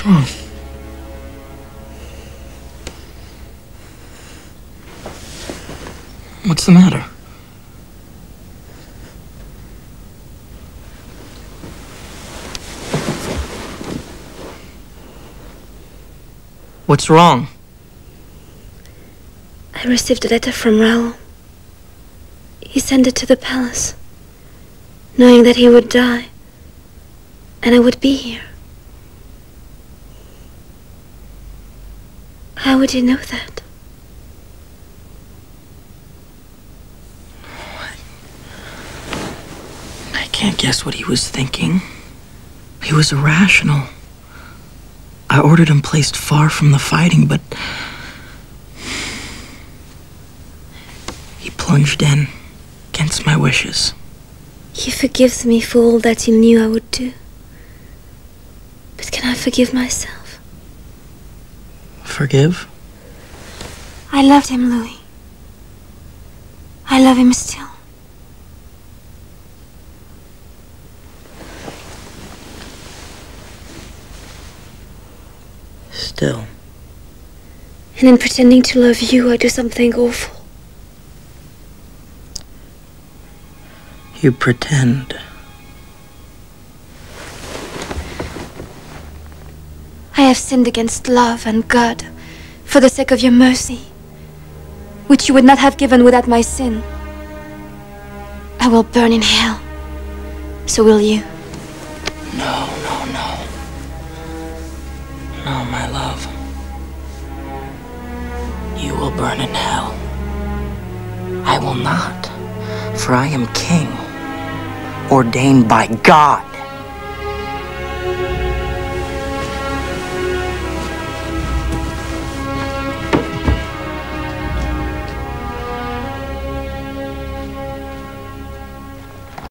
What's wrong? What's the matter? What's wrong? I received a letter from Raoul. He sent it to the palace, knowing that he would die, and I would be here. How would you know that? I can't guess what he was thinking. He was irrational. I ordered him placed far from the fighting, but. He plunged in against my wishes. He forgives me for all that he knew I would do. But can I forgive myself? Forgive? I loved him, Louis. I love him still. Still. And in pretending to love you, I do something awful. You pretend. I have sinned against love and God for the sake of your mercy, which you would not have given without my sin. I will burn in hell. So will you. No, no, no. No, my love. You will burn in hell. I will not, for I am king, ordained by God.